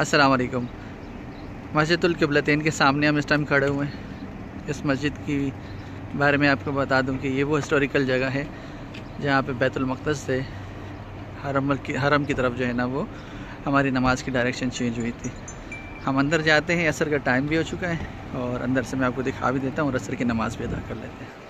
अस्सलाम वालेकुम मस्जिदुल किबलतैन के सामने हम इस टाइम खड़े हुए हैं। इस मस्जिद की बारे में आपको बता दूँ कि ये वो हिस्टोरिकल जगह है, जहाँ पे बैतुलमक़दस से हरम की हरम की तरफ़ जो है ना वो हमारी नमाज़ की डायरेक्शन चेंज हुई थी। हम अंदर जाते हैं, असर का टाइम भी हो चुका है और अंदर से मैं आपको दिखा भी देता हूँ और असर की नमाज़ भी अदा कर लेते हैं।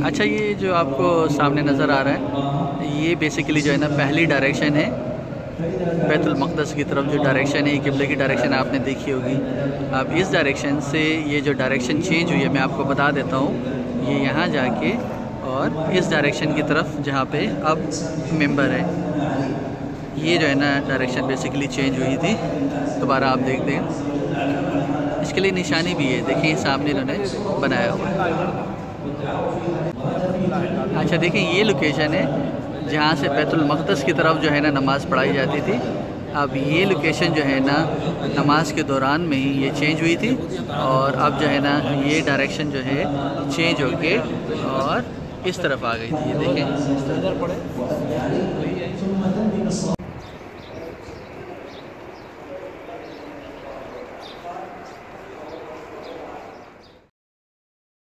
अच्छा ये जो आपको सामने नज़र आ रहा है, ये बेसिकली जो है ना, पहली डायरेक्शन है। बैतुलमक़दस की तरफ़ जो डायरेक्शन है किबले की डायरेक्शन आपने देखी होगी। अब इस डायरेक्शन से ये जो डायरेक्शन चेंज हुई है, मैं आपको बता देता हूँ। ये यहाँ जाके और इस डायरेक्शन की तरफ़ जहाँ पे अब मेंबर है। ये जो है ना डायरेक्शन बेसिकली चेंज हुई थी। दोबारा आप देख दें इसके लिए निशानी भी है। देखिए सामने इन्होंने बनाया हुआ है। अच्छा देखिए, ये लोकेशन है जहाँ से बैतुलमक़दस की तरफ़ जो है ना, नमाज़ पढ़ाई जाती थी। अब ये लोकेशन जो है ना, नमाज़ के दौरान में ही ये चेंज हुई थी और अब जो है ना, ये डायरेक्शन जो है चेंज हो होके और इस तरफ़ आ गई थी। ये देखें।